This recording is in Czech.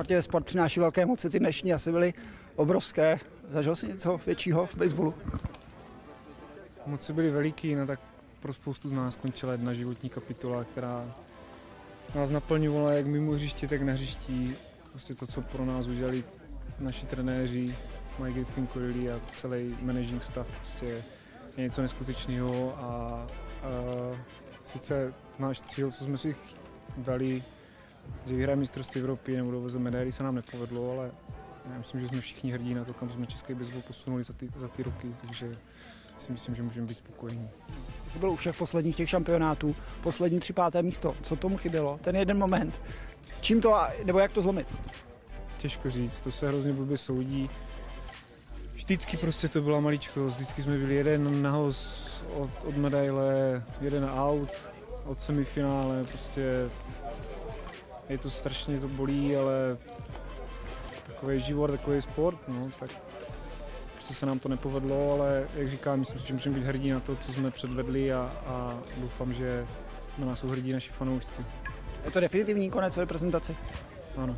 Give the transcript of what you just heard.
sportě sport přináší velké moci, ty dnešní asi byly obrovské. Zažil jsi něco většího v baseballu? Moci byly veliký, no tak pro spoustu z nás skončila jedna životní kapitola, která nás naplňovala jak mimo hřiště, tak na hřiští. Prostě to, co pro nás udělali naši trenéři, Mike Griffin, Coily a celý managing staff, prostě je něco neskutečného a, a sice náš cíl, co jsme si dali, že vyhrajeme mistrovství Evropy nebo dovezeme medaily, se nám nepovedlo, ale já myslím, že jsme všichni hrdí na to, kam jsme český baseball posunuli za ty, za ty roky, takže si myslím, že můžeme být spokojení. Jsi byl u všech posledních těch šampionátů, poslední tři páté místo. Co tomu chybělo? Ten jeden moment. Čím to, nebo jak to zlomit? Těžko říct, to se hrozně blbě soudí. Vždycky prostě to byla maličko, vždycky jsme byli jeden nahoz od, od medaile, jeden out od semifinále, prostě je to strašně to bolí, ale takový život, takový sport, no, tak prostě se nám to nepovedlo, ale jak říkám, myslím si, že můžeme být hrdí na to, co jsme předvedli a, a doufám, že na nás jsou hrdí naši fanoušci. Je to definitivní konec své prezentaci? Ano.